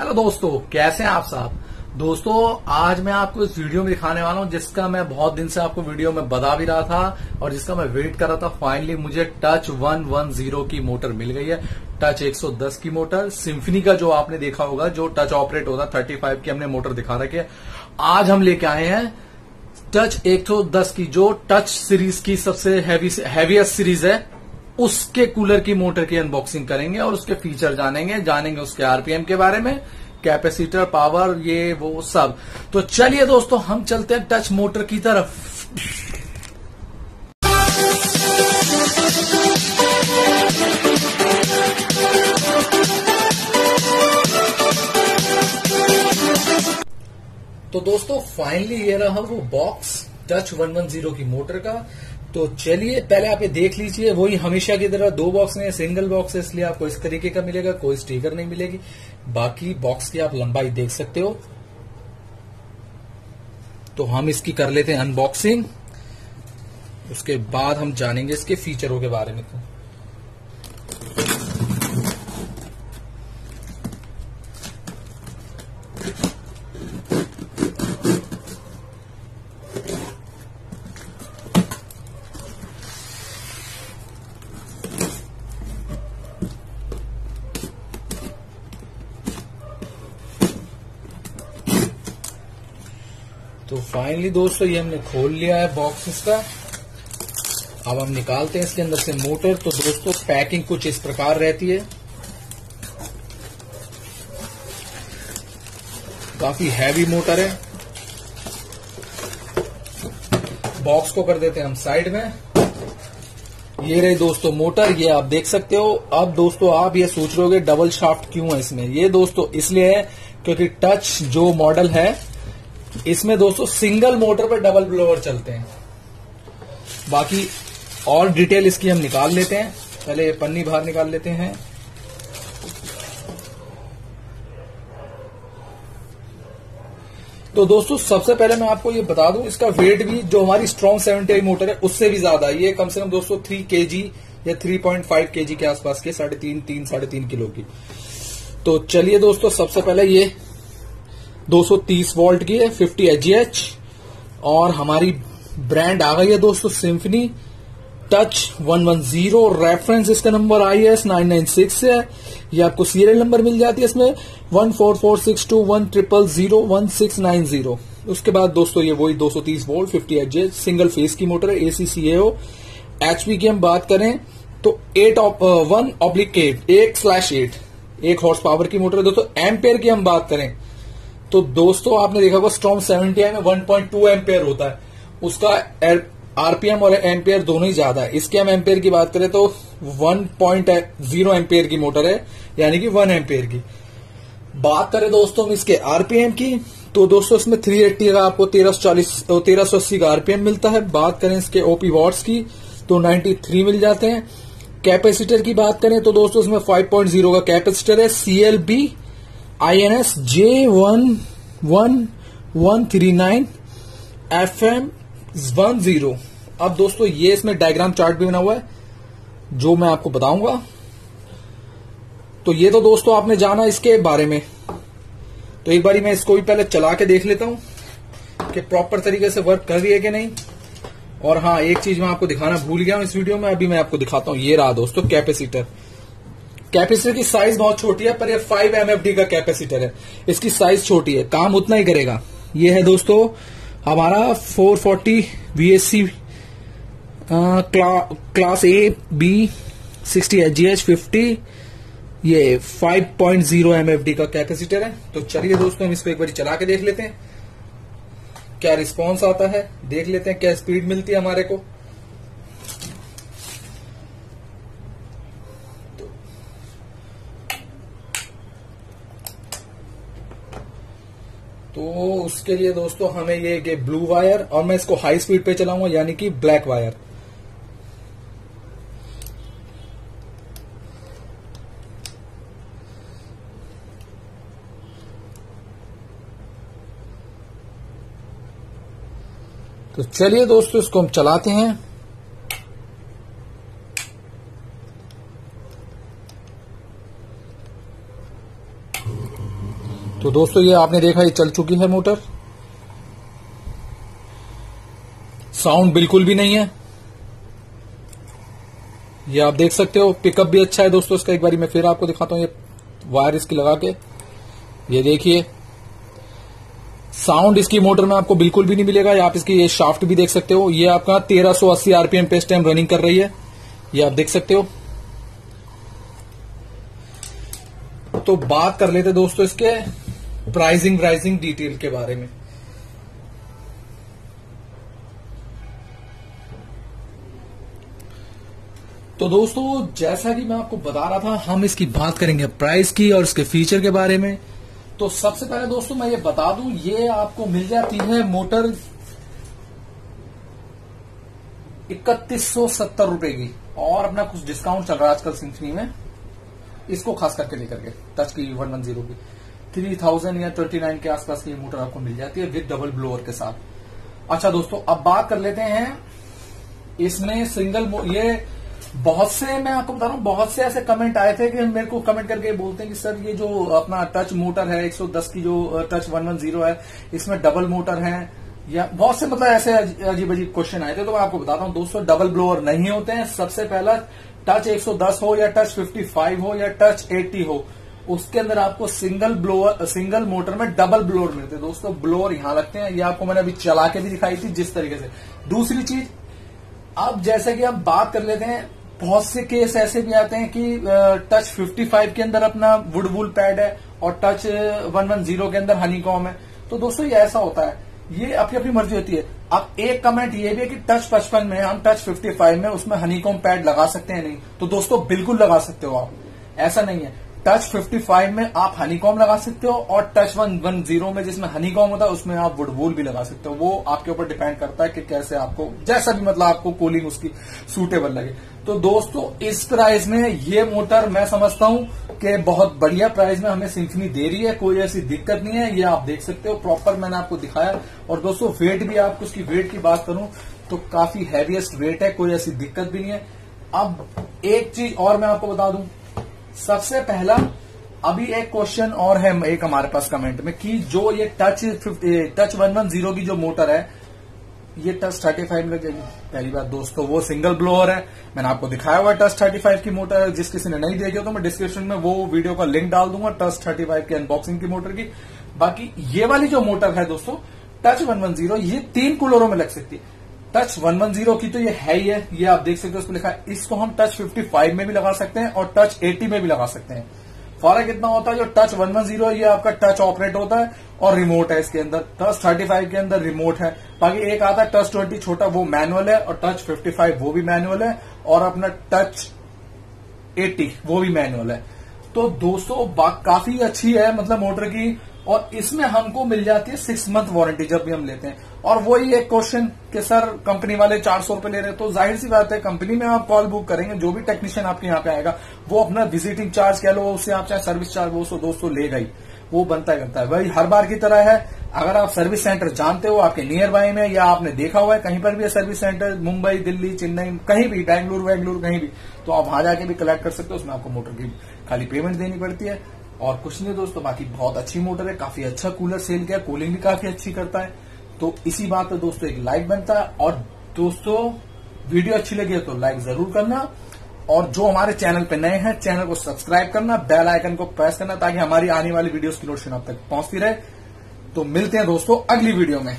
Hello दोस्तों, कैसे हैं आप साहब? दोस्तों, आज मैं आपको इस वीडियो में दिखाने वाला हूँ, जिसका मैं बहुत दिन से आपको वीडियो में बता भी रहा था और जिसका मैं वेट कर रहा था। फाइनली मुझे टच 110 की मोटर मिल गई है। टच 110 की मोटर सिम्फनी का जो आपने देखा होगा, जो टच ऑपरेट होता 35 की हमने मोटर दिखा रखी है। आज हम लेके आए हैं टच 110 की, जो टच सीरीज़ की सबसे हैवीएस्ट सीरीज़ है। उसके कूलर की मोटर की अनबॉक्सिंग करेंगे और उसके फीचर जानेंगे जानेंगे उसके आरपीएम के बारे में कैपेसिटर पावर ये, वो सब। तो चलिए दोस्तों, हम चलते हैं टच मोटर की तरफ़। तो दोस्तों फाइनली ये रहा वो बॉक्स टच 110 की मोटर का। तो चलिए, पहले आप ये देख लीजिए, वही हमेशा की तरह दो बॉक्स में सिंगल बॉक्स है, इसलिए आपको इस तरीके का मिलेगा, कोई स्टीकर नहीं मिलेगी। बाकी बॉक्स की आप लंबाई देख सकते हो। तो हम इसकी कर लेते हैं अनबॉक्सिंग उसके बाद हम जानेंगे इसके फीचरों के बारे में। तो फाइनली दोस्तों ये हमने खोल लिया है बॉक्स इसका। अब हम निकालते हैं इसके अंदर से मोटर तो दोस्तों पैकिंग कुछ इस प्रकार रहती है। काफ़ी हैवी मोटर है। बॉक्स को कर देते हैं हम साइड में। ये रही दोस्तों मोटर ये आप देख सकते हो। अब दोस्तों आप ये सोच रहे हो डबल शाफ्ट क्यों है इसमें? ये दोस्तों इसलिए है क्योंकि टच जो मॉडल है इसमें दोस्तों सिंगल मोटर पर डबल ब्लोअर चलते हैं। बाकी और डिटेल इसकी हम निकाल लेते हैं। पहले पन्नी बाहर निकाल लेते हैं। तो दोस्तों सबसे पहले मैं आपको ये बता दूँ, इसका वेट भी जो हमारी स्ट्रॉन्ग सेवेंटी मोटर है, उससे भी ज़्यादा ये कम से कम दोस्तों थ्री के जी या थ्री पॉइंट फाइव के जी के आसपास के साढ़े तीन तीन, साढ़े तीन किलो की। तो चलिए दोस्तों सबसे पहले ये 230 वोल्ट की है 50 एच और हमारी ब्रांड आ गई है दोस्तों सिम्फनी टच 110 रेफरेंस इसका नंबर आई एस नाइन है, ये आपको सीरियल नंबर मिल जाती है इसमें one four four six two one triple zero one six nine zero उसके बाद दोस्तों, ये वही 230 वोल्ट 50 एच सिंगल फेस की मोटर है एसी सी एचपी की हम बात करें तो एट वन ऑब्लिक एट एक स्लैश एट एक हॉर्स पावर की मोटर है। दोस्तों एम्पेयर की हम बात करें तो दोस्तों, आपने देखा होगा स्ट्रॉम सेवेंटी में वन पॉइंट टू एम्पेयर होता है। उसका आरपीएम और एम्पेयर दोनों ही ज़्यादा है। इसके हम एम्पेयर की बात करें तो वन पॉइंट ज़ीरो एम्पेयर की मोटर है, यानी कि वन एम्पेयर की। बात करें दोस्तों हम इसके आरपीएम की तो दोस्तों इसमें 380 का आपको तेरह सौ चालीस तेरह सौ अस्सी का आरपीएम मिलता है। बात करें इसके ओपी वॉट्स की तो 93 मिल जाते हैं। कैपेसिटर की बात करें तो दोस्तों इसमें 5.0 का कैपेसिटर है। CLB I N S J one one one three nine F M one zero अब दोस्तों, ये इसमें डायग्राम चार्ट भी बना हुआ है, जो मैं आपको बताऊँगा। तो ये तो दोस्तों, आपने जाना इसके बारे में। तो एक बारी मैं इसको भी पहले चला के देख लेता हूँ कि प्रॉपर तरीके से वर्क कर रही है कि नहीं। और हाँ एक चीज़ मैं आपको दिखाना भूल गया हूँ इस वीडियो में, अभी मैं आपको दिखाता हूँ। ये रहा दोस्तों कैपेसिटर कैपेसिटर की साइज़ बहुत छोटी है, पर ये फाइव एमएफडी का कैपेसिटर है। इसकी साइज़ छोटी है, काम उतना ही करेगा। ये है दोस्तों, हमारा 440 forty VSC class A B sixty H G H fifty ये 5.0 पॉइंट का कैपेसिटर है। तो चलिए दोस्तों, हम इसको एक बार चला के देख लेते हैं। क्या रिस्पॉन्स आता है? देख लेते हैं, क्या स्पीड मिलती है हमारे को तो उसके लिए दोस्तों हमें ये ब्लू वायर और मैं इसको हाई स्पीड पे चलाऊँगा, यानी कि ब्लैक वायर तो चलिए दोस्तों, इसको हम चलाते हैं। तो दोस्तों, ये आपने देखा, ये चल चुकी है मोटर। साउंड बिल्कुल भी नहीं है। ये आप देख सकते हो पिकअप भी अच्छा है दोस्तों, इसका एक बार मैं फिर आपको दिखाता हूँ, ये वायर इसकी लगा के। ये देखिए साउंड इसकी मोटर में आपको बिल्कुल भी नहीं मिलेगा आप इसकी ये शाफ्ट भी देख सकते हो। ये आपका 1380 आरपीएम पे टाइम रनिंग कर रही है। ये आप देख सकते हो। तो बात कर लेते दोस्तों इसके। प्राइसिंग प्राइसिंग डिटेल के बारे में। तो दोस्तों, जैसा कि मैं आपको बता रहा था, हम इसकी बात करेंगे प्राइस की और इसके फीचर के बारे में। तो सबसे पहले दोस्तों, मैं ये बता दूँ, ये आपको मिल जाती है मोटर इकतीस सौ सत्तर रुपए की। और अपना कुछ डिस्काउंट चल रहा है आजकल सिंफनी में। इसको खास करके लेकर के टच की वन वन ज़ीरो की। थ्री थाउज़ेंड या ट्वेंटी नाइन के आसपास की मोटर आपको मिल जाती है विद डबल ब्लोअर के साथ। अच्छा दोस्तों, अब बात कर लेते हैं इसमें सिंगल ये बहुत से, मैं आपको बता रहा हूँ, बहुत से ऐसे कमेंट आए थे कि मेरे को कमेंट करके बोलते हैं कि सर ये जो अपना टच मोटर है 110 की जो टच 110 है, इसमें डबल मोटर है, या बहुत से मतलब ऐसे अजीब अजीब क्वेश्चन आए थे तो मैं आपको बताता हूँ, दोस्तों डबल ब्लोअर नहीं होते हैं, सबसे पहला टच 110 हो या टच 55 हो या टच 80 हो। उसके अंदर आपको सिंगल ब्लोअर सिंगल मोटर में डबल ब्लोअर मिलते हैं। दोस्तों ब्लोअर यहाँ लगते हैं। ये आपको मैंने अभी चला के भी दिखाई थी जिस तरीके से। दूसरी चीज़, अब जैसे कि हम बात कर लेते हैं, बहुत से केस ऐसे भी आते हैं कि टच 55 के अंदर अपना वुड वुल पैड है और टच 110 के अंदर हनी कॉम है। तो दोस्तों, ये ऐसा होता है। ये अपनी अपनी मर्ज़ी होती है। अब एक कमेंट ये भी है कि टच पचपन में हम टच 55 में उसमें हनीकॉम पैड लगा सकते हैं नहीं? तो दोस्तों, बिल्कुल लगा सकते हो आप। ऐसा नहीं है। टच 55 में आप हनी कॉम लगा सकते हो और टच वन वन ज़ीरो में जिसमें हनी कॉम होता है, उसमें आप वुडवूल भी लगा सकते हो। वो आपके ऊपर डिपेंड करता है कि कैसे आपको, जैसा भी मतलब आपको कूलिंग उसकी सूटेबल लगे। तो दोस्तों, इस प्राइस में ये मोटर मैं समझता हूँ कि बहुत बढ़िया प्राइस में हमें सिंफनी दे रही है, कोई ऐसी दिक्कत नहीं है, ये आप देख सकते हो प्रॉपर मैंने आपको दिखाया। और दोस्तों वेट भी आपको उसकी वेट की बात करूँ तो काफ़ी हैवीएस्ट वेट है, कोई ऐसी दिक्कत भी नहीं है। अब एक चीज़ और मैं आपको बता दूँ सबसे पहला, अभी एक क्वेश्चन और है एक हमारे पास कमेंट में कि जो ये touch touch one one zero की जो मोटर है, ये टच थर्टी फाइव लग जाएगी पहली बात दोस्तों वो सिंगल ब्लोअर है। मैंने आपको दिखाया हुआ टच थर्टी फाइव की मोटर जिस किसी ने नहीं देखी हो तो मैं डिस्क्रिप्शन में वो वीडियो का लिंक डाल दूँगा टच थर्टी फाइव की अनबॉक्सिंग की मोटर की। बाकी ये वाली जो मोटर है दोस्तों टच वन वन ज़ीरो ये तीन कूलरों में लग सकती है। टच 110 की तो ये है ही है। ये आप देख सकते हो उसको लिखा है, इसको हम टच 55 में भी लगा सकते हैं और टच 80 में भी लगा सकते हैं। फ़र्क इतना होता है, जो टच 110 है ये आपका टच ऑपरेट होता है और रिमोट है इसके अंदर। टच 35 के अंदर रिमोट है। बाकी एक आता है, टच 20 छोटा, वो मैनुअल है और टच 55 वो भी मैनुअल है और अपना टच 80 वो भी मैनुअल है। तो दोस्तों काफ़ी अच्छी है मतलब मोटर की और इसमें हमको मिल जाती है सिक्स मंथ वारंटी जब भी हम लेते हैं। और वही एक क्वेश्चन कि सर कंपनी वाले चार सौ रुपए ले रहे हैं तो ज़ाहिर सी बात है कंपनी में आप कॉल बुक करेंगे, जो भी टेक्नीशियन आपके यहाँ पे आएगा, वो अपना विजिटिंग चार्ज कह लो, उससे आप चाहे सर्विस चार्ज वो सौ, दो सौ लेगा ही। वो बनता करता है। वही हर बार की तरह है, अगर आप सर्विस सेंटर जानते हो, आपके नियर बाय में, या आपने देखा हुआ है, कहीं पर भी है सर्विस सेंटर मुंबई, दिल्ली, चेन्नई, कहीं भी, बैंगलुरु, वैंगलुरु, कहीं भी तो आप वहाँ जाके भी कलेक्ट कर सकते हो, उसमें आपको मोटर की खाली पेमेंट देनी पड़ती है। और कुछ नहीं दोस्तों, बाकी बहुत अच्छी मोटर है, काफ़ी अच्छा कूलर सेल किया कूलिंग भी काफ़ी अच्छी करता है। तो इसी बात पर दोस्तों एक लाइक बनता है और दोस्तों वीडियो अच्छी लगी है तो लाइक ज़रूर करना। और जो हमारे चैनल पे नए हैं चैनल को सब्सक्राइब करना बेल आइकन को प्रेस करना ताकि हमारी आने वाली वीडियोस की नोटिफिकेशन आप तक पहुँचती रहे। तो मिलते हैं दोस्तों अगली वीडियो में।